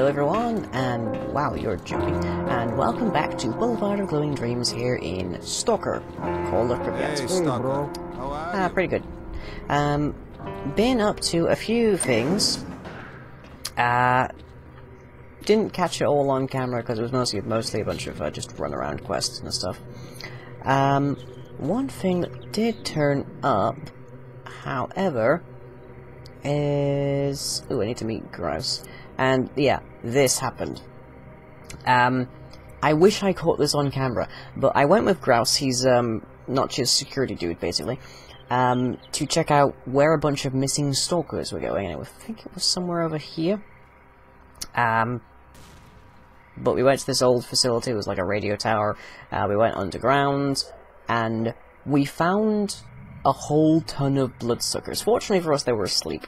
Hello everyone, and wow, you're jumping. And welcome back to Boulevard of Glowing Dreams here in Stalker, Call of Pripyat. Hey, Stalker. How are Ah, pretty good. Um, been up to a few things. Uh, didn't catch it all on camera because it was mostly mostly a bunch of uh, just run around quests and stuff. Um, one thing that did turn up, however, is oh, I need to meet Grouse, and yeah, this happened. Um, I wish I caught this on camera, but I went with Grouse. He's um not just security dude, basically, um, to check out where a bunch of missing stalkers were going. And I think it was somewhere over here. Um, but we went to this old facility. It was like a radio tower. Uh, we went underground, and we found a whole ton of bloodsuckers. Fortunately for us, they were asleep.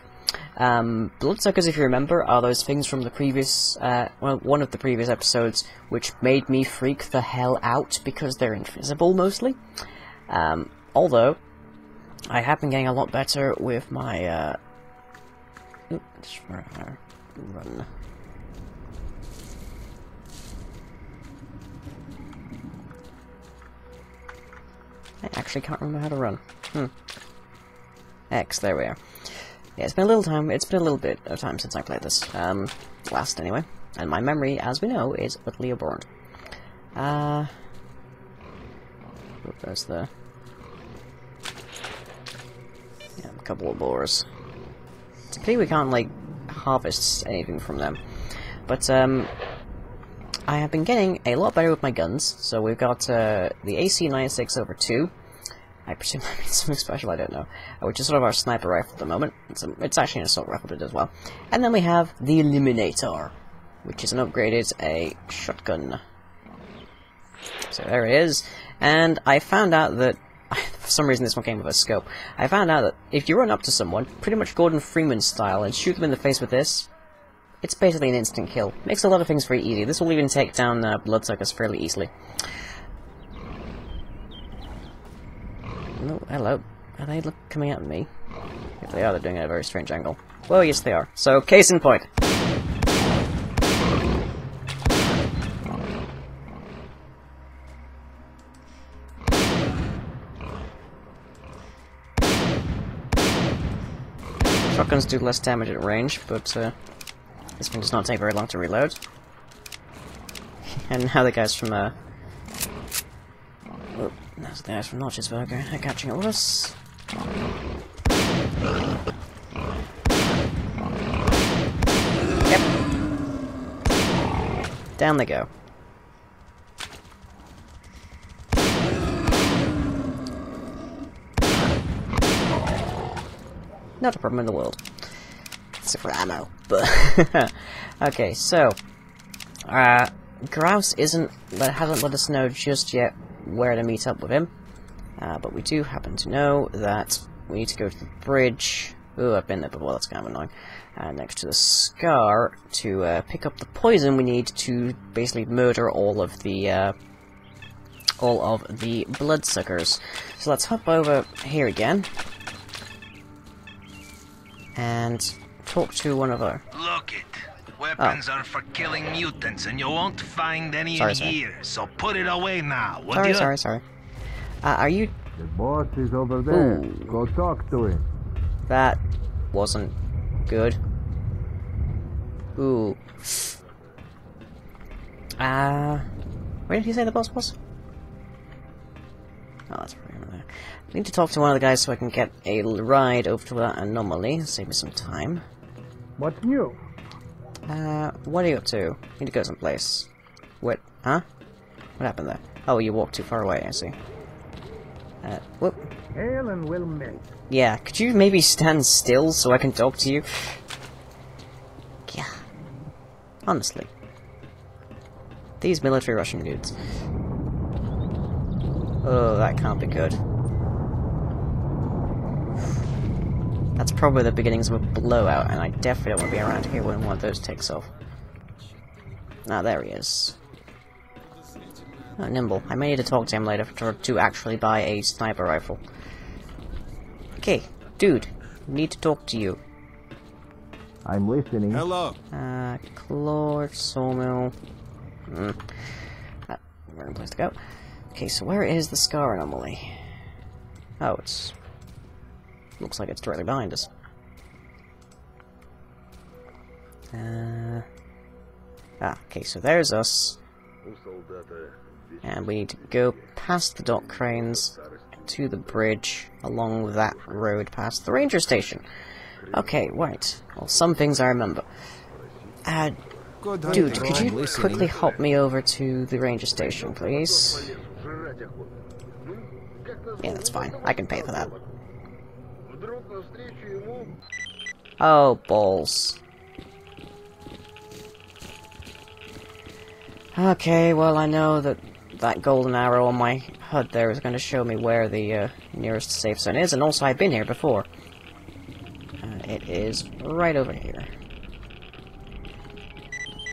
Um, bloodsuckers, if you remember, are those things from the previous, uh, well, one of the previous episodes, which made me freak the hell out because they're invisible mostly. Um, although, I have been getting a lot better with my, uh, run. I actually can't remember how to run. Hmm. X, there we are. Yeah, it's been a little time, it's been a little bit of time since I played this. Um, last anyway. And my memory, as we know, is utterly abhorrent. Uh... There's the... Yeah, a couple of boars. It's a pity we can't, like, harvest anything from them. But, um... I have been getting a lot better with my guns, so we've got, uh, the AC-96 over 2, I presume that means something special, I don't know. Uh, Which is sort of our sniper rifle at the moment. It's, a, it's actually an assault rifle bit as well. And then we have the Eliminator, which is an upgraded a shotgun. So there it is. And I found out that, for some reason this one came with a scope, I found out that if you run up to someone, pretty much Gordon Freeman style, and shoot them in the face with this, it's basically an instant kill. Makes a lot of things very easy. This will even take down uh, bloodsuckers fairly easily. No, hello. Are they look coming at me? If they are, they're doing it at a very strange angle. Well, yes, they are. So, case in point. Shotguns do less damage at range, but uh, this one does not take very long to reload. and now the guys from uh, Oh, that's the guys from Notchesburg are catching all with us. Yep. Down they go. Not a problem in the world. Except for ammo. But okay, so uh Grouse isn't hasn't let us know just yet where to meet up with him. Uh, but we do happen to know that we need to go to the bridge. Ooh, I've been there before, that's kind of annoying. Uh, next to the scar to uh, pick up the poison we need to basically murder all of the uh, all of the bloodsuckers. So let's hop over here again and talk to one of our. Look it. Weapons are for killing mutants, and you won't find any Sorry, in sorry. here. So put it away now, would Sorry, you? sorry, sorry. Uh, are you? The boss is over there. Ooh. Go talk to him. That wasn't good. Ooh. Uh, where did he say the boss was? Oh, that's right over there. I need to talk to one of the guys so I can get a ride over to that anomaly. Save me some time. What's new? Uh, what are you up to? Need to go someplace. What? Huh? What happened there? Oh, you walked too far away, I see. Uh, whoop. Hail and will met. Yeah, could you maybe stand still so I can talk to you? Yeah. Honestly. These military Russian dudes. Oh, that can't be good. That's probably the beginnings of a blowout, and I definitely don't want to be around here when one of those takes off. Ah, there he is. Oh, Nimble. I may need to talk to him later to, to actually buy a sniper rifle. Okay, dude, need to talk to you. I'm listening. Hello. Uh, Clord, Sawmill. Mm. Uh, random place to go. Okay, so where is the scar anomaly? Oh, it's... Looks like it's directly behind us. Uh... Ah, okay, so there's us. And we need to go past the dock cranes to the bridge along that road past the ranger station. Okay, right. Well, some things I remember. Uh, dude, could you quickly hop me over to the ranger station, please? Yeah, that's fine. I can pay for that. Oh, balls. Okay, well, I know that that golden arrow on my HUD there is going to show me where the uh, nearest safe zone is, and also I've been here before. Uh, it is right over here.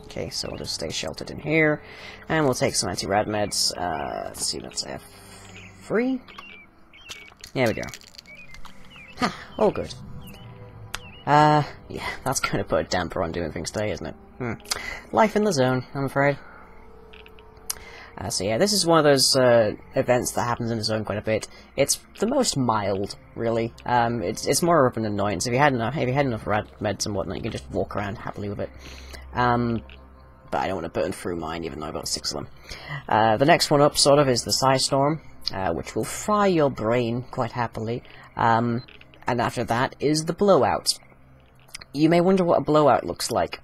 Okay, so we'll just stay sheltered in here, and we'll take some anti-rad meds. Uh, let's see, that's F3? There we go. Ha, all good. Uh, yeah, that's going to put a damper on doing things today, isn't it? Hmm. Life in the zone, I'm afraid. Uh, so yeah, this is one of those uh, events that happens in the zone quite a bit. It's the most mild, really. Um, it's it's more of an annoyance. If you had enough, if you had enough rad meds and whatnot, you can just walk around happily with it. Um, but I don't want to burn through mine, even though I've got six of them. Uh, the next one up, sort of, is the Psy Storm, uh, which will fry your brain quite happily. Um, and after that is the Blowout. You may wonder what a blowout looks like.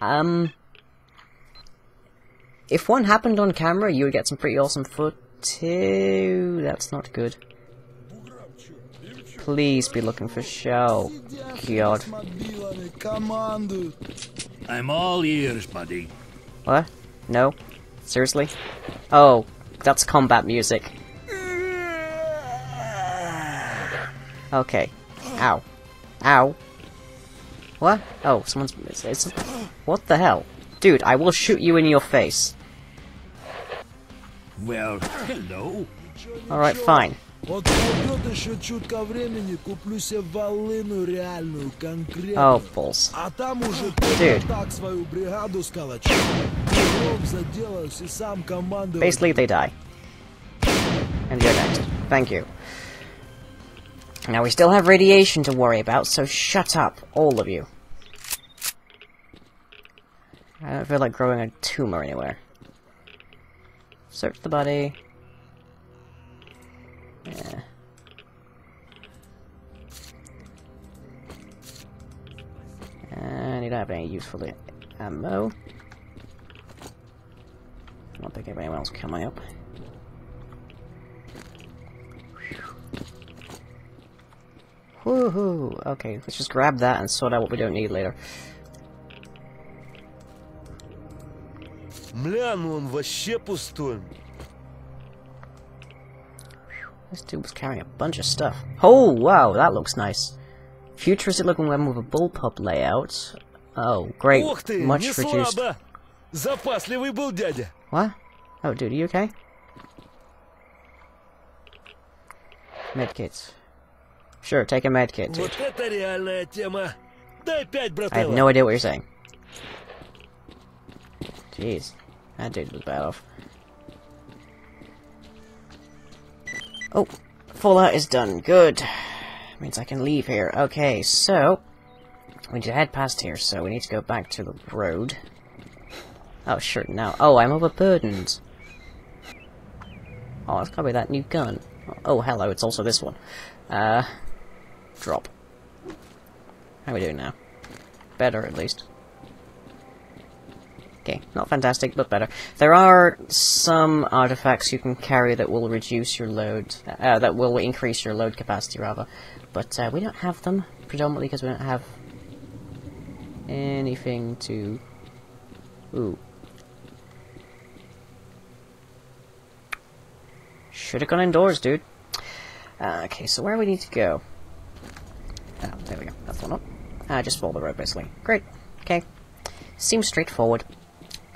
Um, if one happened on camera, you would get some pretty awesome footage. That's not good. Please be looking for show. God. I'm all ears, buddy. What? No? Seriously? Oh, that's combat music. Okay. Ow. Ow. What? Oh, someone's... It's, it's, what the hell? Dude, I will shoot you in your face. Well, hello. Alright, fine. Oh, balls. Dude. Basically, they die. And you're next. Thank you. Now, we still have radiation to worry about, so shut up, all of you. I don't feel like growing a tumor anywhere. Search the body. Yeah. And you don't have any useful ammo. I don't think anyone else coming up. Woohoo! Okay, let's just grab that and sort out what we don't need later. Мля, ну он вообще пустой. This dude was carrying a bunch of stuff. Oh, wow, that looks nice. Futuristic looking weapon with a bullpup layout. Oh, great. Ух ты, Much не reduced. слабо. Запасливый был дядя. What? Oh, dude, are you okay? Medkits. Sure, take a medkit. I have no idea what you're saying. Jeez. That dude was bad off. Oh, Fallout is done. Good. Means I can leave here. Okay, so... We need to head past here, so we need to go back to the road. Oh, sure, now. Oh, I'm overburdened. Oh, it's gotta be that new gun. Oh, hello, it's also this one. Uh, Drop. How are we doing now? Better, at least. Okay, not fantastic, but better. There are some artifacts you can carry that will reduce your load, uh, that will increase your load capacity, rather. But uh, we don't have them, predominantly because we don't have anything to... Ooh. Should have gone indoors, dude. Uh, okay, so where we need to go? Oh, there we go. That's one up. Uh, just follow the road, basically. Great. Okay. Seems straightforward.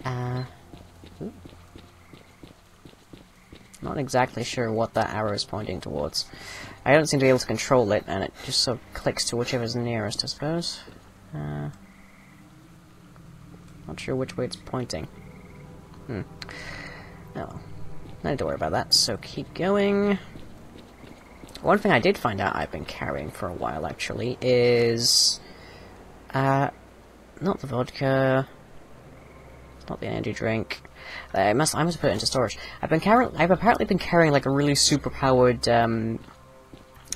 Uh, not exactly sure what that arrow is pointing towards. I don't seem to be able to control it, and it just sort of clicks to whichever's nearest, I suppose. Uh, not sure which way it's pointing. Hmm. Oh. No need to worry about that, so keep going. One thing I did find out I've been carrying for a while, actually, is... Uh, not the vodka... Not the energy drink. I must, I must put it into storage. I've been carrying, I've apparently been carrying like a really super powered, um,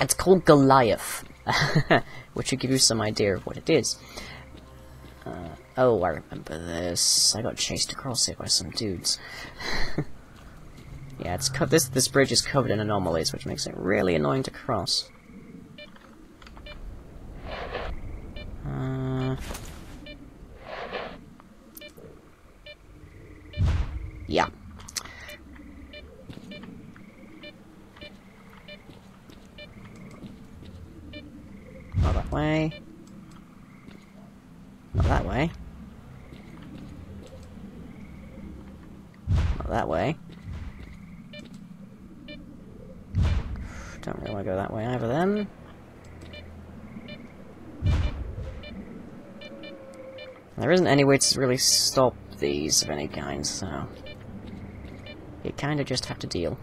it's called Goliath, which should give you some idea of what it is. Uh, oh, I remember this. I got chased across it by some dudes. yeah, it's this this bridge is covered in anomalies, which makes it really annoying to cross. Uh, yeah. Not that way. Not that way. Not that way. Don't really want to go that way either then. There isn't any way to really stop these of any kind, so... You kinda just have to deal.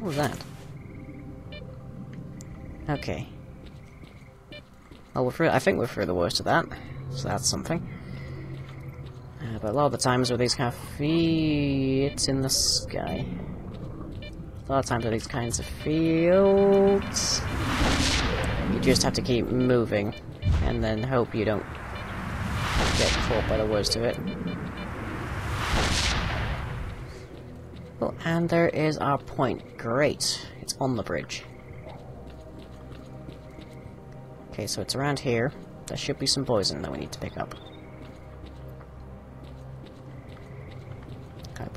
What was that? Okay. Well, we're through, I think we're through the worst of that, so that's something. But a lot of the times with these kind of feet in the sky, a lot of times with these kinds of fields, you just have to keep moving, and then hope you don't get caught by the worst of it. Well, and there is our point. Great. It's on the bridge. Okay, so it's around here. There should be some poison that we need to pick up.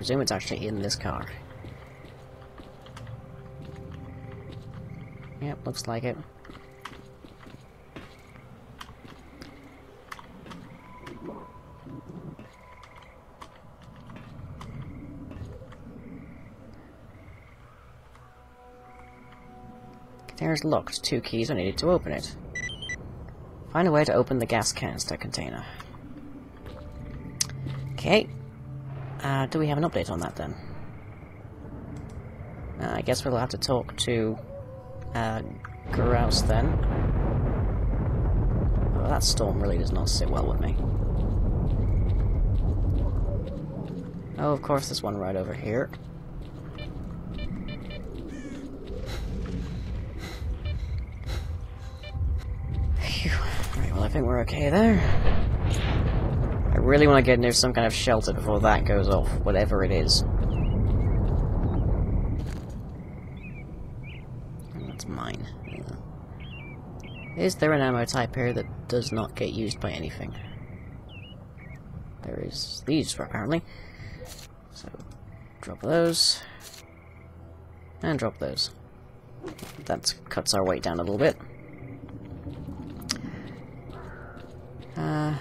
Presume it's actually in this car. Yep, looks like it. Container's locked. Two keys are needed to open it. Find a way to open the gas canister container. Okay. Uh, do we have an update on that then? Uh, I guess we'll have to talk to uh, Grouse then. Oh, that storm really does not sit well with me. Oh, of course, there's one right over here. Phew. Right, well, I think we're okay there. Really want to get near some kind of shelter before that goes off, whatever it is. That's mine. Is there an ammo type here that does not get used by anything? There is these, apparently. So, drop those. And drop those. That cuts our weight down a little bit. Uh,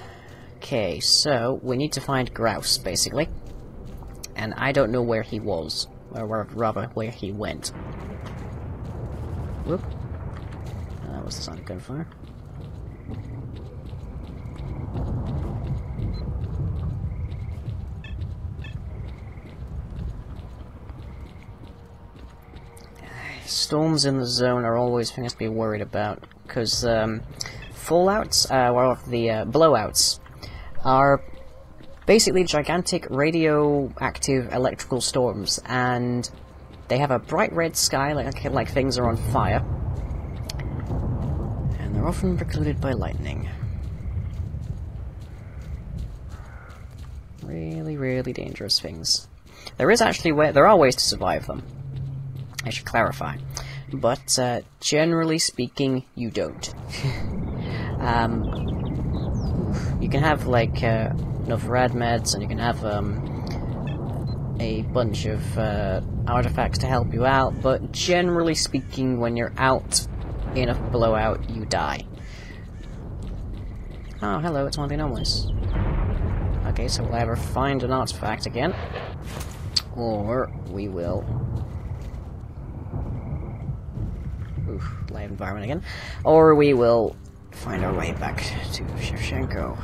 okay, so we need to find Grouse, basically. And I don't know where he was. Or rather, where he went. Whoop. That was the sound of gunfire. Storms in the zone are always things to be worried about, because um, fallouts, uh, or the uh, blowouts, are basically gigantic radioactive electrical storms, and they have a bright red sky, like, like things are on fire, and they're often precluded by lightning. Really, really dangerous things. There is actually there are ways to survive them. I should clarify. But, uh, generally speaking, you don't. um, you can have, like, uh, enough rad meds, and you can have, um, a bunch of, uh, artifacts to help you out, but generally speaking, when you're out in a blowout, you die. Oh, hello, it's one of the anomalies. Okay, so we'll either find an artifact again, or we will... Oof, live environment again. Or we will find our way back to Shevchenko.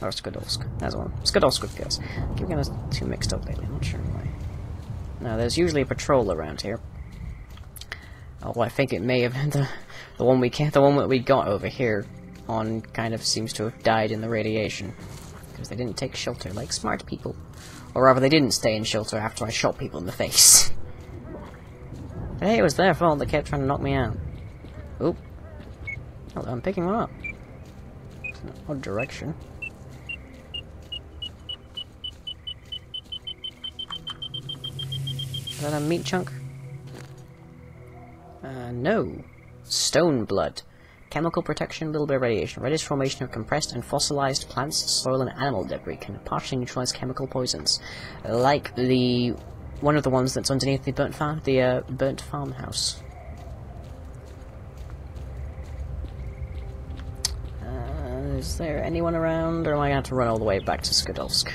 Or Skadovsk. That's one. Skadovsk with guess. I keep getting two mixed up lately, I'm not sure why. Now, there's usually a patrol around here. Oh, I think it may have been the, the one we can the one that we got over here on kind of seems to have died in the radiation. Because they didn't take shelter like smart people. Or rather, they didn't stay in shelter after I shot people in the face. Hey, it was their fault they kept trying to knock me out. Oop. Hello, I'm picking one up. It's an odd direction. Is that a meat chunk? Uh, no. Stone blood. Chemical protection, little bit of radiation. Reddish formation of compressed and fossilized plants, soil, and animal debris can partially neutralize chemical poisons. Like the... one of the ones that's underneath the burnt farm, the uh, burnt farmhouse. Uh, is there anyone around, or am I going to have to run all the way back to Skadovsk?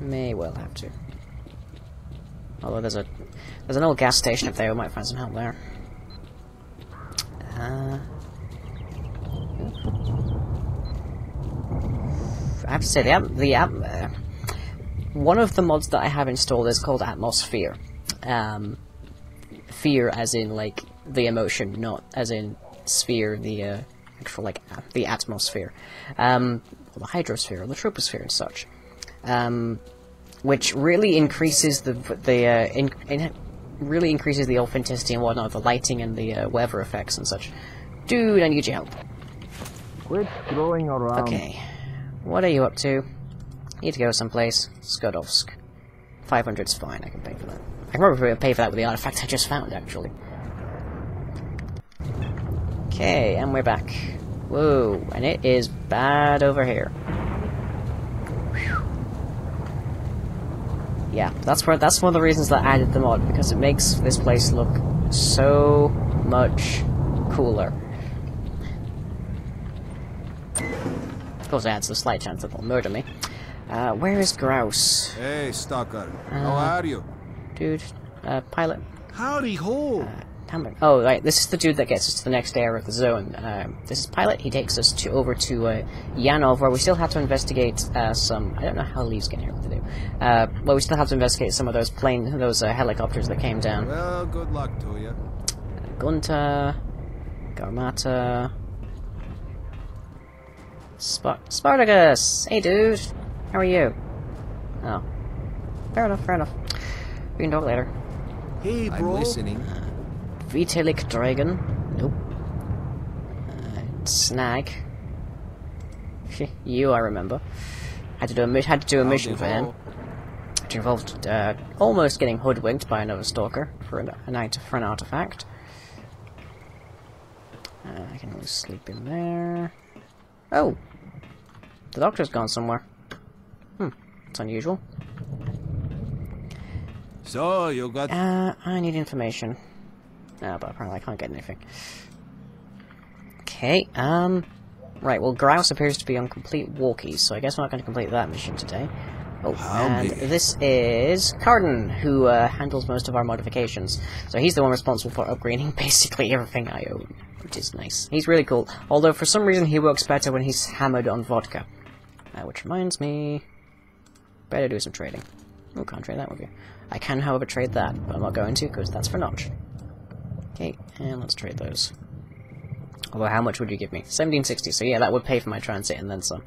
May well have to. Although there's a there's an old gas station up there, we might find some help there. Uh, I have to say the app, the app, uh, one of the mods that I have installed is called Atmosfear. Um, fear as in like the emotion, not as in sphere, the uh, actual like the atmosphere, um, or the hydrosphere, or the troposphere, and such. Um, which really increases the the uh, in, in, really increases the authenticity and whatnot, the lighting and the uh, weather effects and such. Dude, I need your help. Quit throwing around. Okay, what are you up to? Need to go someplace. Skadovsk. 500's fine, I can pay for that. I can probably pay for that with the artifact I just found, actually. Okay, and we're back. Whoa, and it is bad over here. Whew. Yeah, that's where that's one of the reasons that I added the mod, because it makes this place look so much cooler. Of course, it adds the slight chance that they'll murder me. Uh, where is Grouse? Hey, Stalker. How Uh, are you? Dude, uh, pilot. Howdy ho! It. Oh, right, this is the dude that gets us to the next area of the zone. Um, this is Pilot. He takes us to over to uh, Yanov, where we still have to investigate uh, some... I don't know how Leaves get here, to do. Uh, well, we still have to investigate some of those plane... those uh, helicopters that came down. Well, good luck to you. Gonta... Garmata... Sp Spartacus! Hey, dude! How are you? Oh. Fair enough, fair enough. We can talk later. Hey, bro. I'm bro. listening. Vitalik Dragon. Nope. Uh, snag. you, I remember. Had to do a mi- had to do a mission for him, which involved uh, almost getting hoodwinked by another stalker for an, a night for an artifact. Uh, I can always sleep in there. Oh, the doctor's gone somewhere. Hmm, it's unusual. So, you got... Uh, I need information. No, but apparently I can't get anything. Okay, um... Right, well, Grouse appears to be on complete walkies, so I guess we're not going to complete that mission today. Oh, and Howdy. this is Cardan, who uh, handles most of our modifications. So he's the one responsible for upgrading basically everything I own, which is nice. He's really cool, although for some reason he works better when he's hammered on vodka. Uh, which reminds me... Better do some trading. Oh, can't trade that with you. I can, however, trade that, but I'm not going to, because that's for Notch. Okay, and let's trade those. Although, how much would you give me? 1760, so yeah, that would pay for my transit and then some.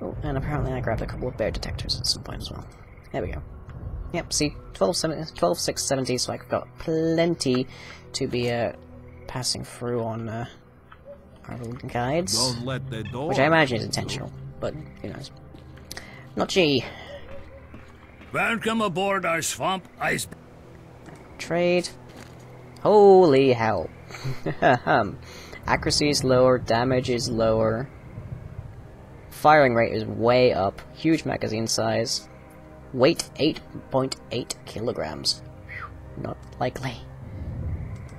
Oh, and apparently I grabbed a couple of bear detectors at some point as well. There we go. Yep, see, 12, 12 6, 70, so I've got plenty to be uh, passing through on uh, our little guides. Don't let the door... Which I imagine is intentional, but who knows. Not G. Welcome aboard our swamp ice. Trade. Holy hell. accuracy is lower, damage is lower. Firing rate is way up. Huge magazine size. Weight 8.8 kilograms. Phew, Not likely.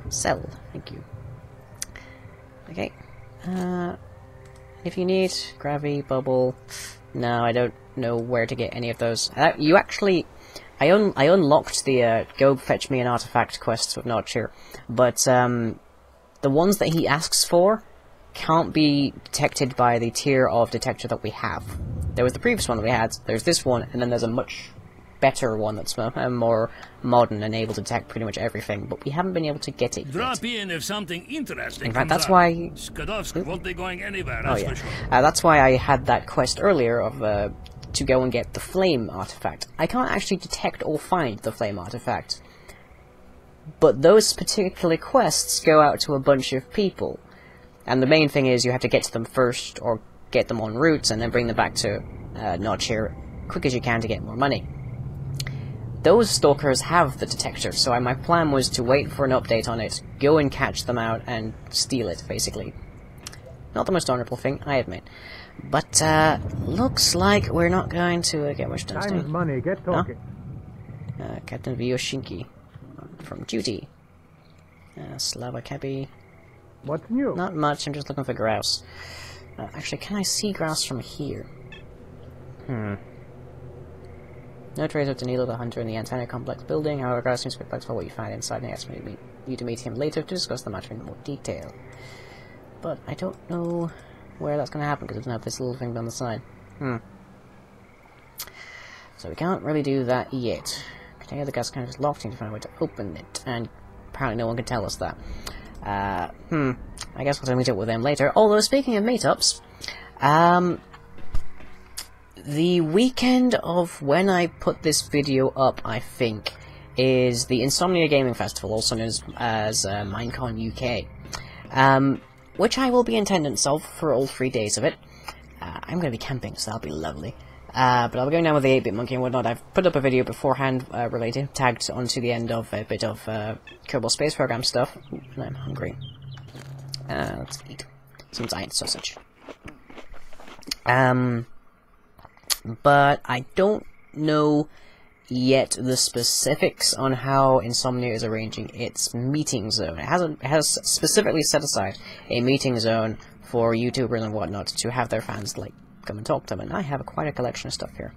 Sell. Thank you. Okay. Uh, if you need gravity, bubble... No, I don't know where to get any of those. Uh, you actually... I, un I unlocked the uh, go fetch me an artifact quests with Notcher, but um, the ones that he asks for can't be detected by the tier of detector that we have. There was the previous one that we had, there's this one, and then there's a much better one that's uh, more modern and able to detect pretty much everything, but we haven't been able to get it yet. Drop in if something interesting In fact, that's why- Skadovsk won't be going anywhere, Oh that's yeah, for sure. uh, that's why I had that quest earlier of uh, to go and get the flame artifact. I can't actually detect or find the flame artifact, but those particular quests go out to a bunch of people, and the main thing is you have to get to them first or get them en route and then bring them back to uh, Notch here quick as you can to get more money. Those stalkers have the detector, so my plan was to wait for an update on it, go and catch them out, and steal it, basically. Not the most honorable thing, I admit. But, uh, looks like we're not going to uh, get much done Time is money. Get talking. Uh, Captain Vyoshinki from duty. Uh, Slava Kepi. What's new? Not much, I'm just looking for grouse. Uh, actually, can I see grouse from here? Hmm. No trace of Danilo the Hunter in the antenna complex building, however, grouse seems perplexed by what you find inside and asked me you to meet him later to discuss the matter in more detail. But I don't know where that's going to happen because it doesn't have this little thing down the side. Hmm. So we can't really do that yet. Container the gas can is locked, need to find a way to open it, and apparently no one can tell us that. Uh, hmm. I guess we'll meet up with them later. Although, speaking of meetups, um, the weekend of when I put this video up, I think, is the Insomnia Gaming Festival, also known as, as uh, Minecon UK, um, which I will be in attendance of for all three days of it. Uh, I'm going to be camping, so that'll be lovely. Uh, but I'll be going down with the 8-bit monkey and whatnot. I've put up a video beforehand uh, related, tagged onto the end of a bit of uh, Kerbal Space Program stuff. Ooh, and I'm hungry. Uh, let's eat some giant sausage. Um, but I don't know yet the specifics on how Insomnia is arranging its meeting zone. It has, a, it has specifically set aside a meeting zone for YouTubers and whatnot to have their fans like come and talk to them, and I have quite a collection of stuff here.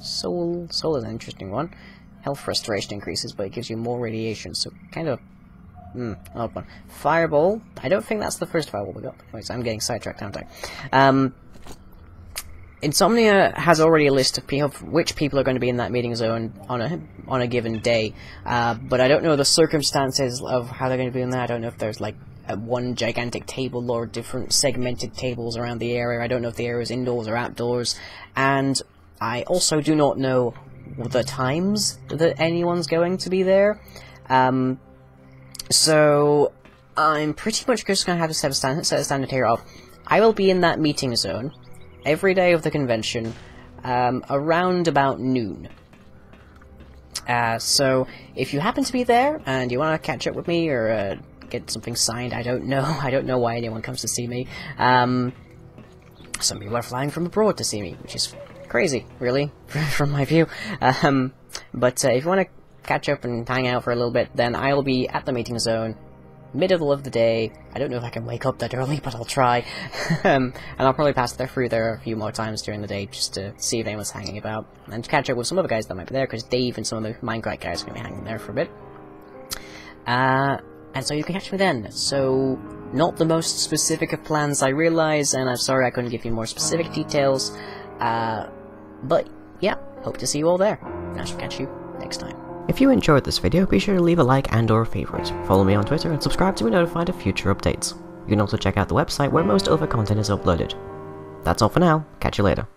Soul, Soul is an interesting one. Health restoration increases, but it gives you more radiation, so kind of Hmm, odd one. Fireball. I don't think that's the first fireball we got. Anyways, I'm getting sidetracked, aren't I? Um, Insomnia has already a list of, of which people are going to be in that meeting zone on a on a given day, uh, but I don't know the circumstances of how they're going to be in there. I don't know if there's like one gigantic table or different segmented tables around the area. I don't know if the area is indoors or outdoors, and I also do not know the times that anyone's going to be there. Um, so I'm pretty much just going to have to set a, stand- set a standard here of I will be in that meeting zone every day of the convention um, around about noon. Uh, so if you happen to be there and you want to catch up with me or uh, get something signed, I don't know. I don't know why anyone comes to see me. Um, some people are flying from abroad to see me, which is crazy, really, from my view. Um, but uh, if you want to catch up and hang out for a little bit, then I will be at the meeting zone, middle of the day. I don't know if I can wake up that early, but I'll try. um, and I'll probably pass there through there a few more times during the day just to see if anyone's hanging about and to catch up with some other guys that might be there because Dave and some of the Minecraft guys are going to be hanging there for a bit. Uh, and so you can catch me then. So, not the most specific of plans, I realize, and I'm sorry I couldn't give you more specific details. Uh, but yeah, hope to see you all there. And I shall catch you next time. If you enjoyed this video, be sure to leave a like and or favorite. Follow me on Twitter and subscribe to be notified of future updates. You can also check out the website where most other content is uploaded. That's all for now, catch you later.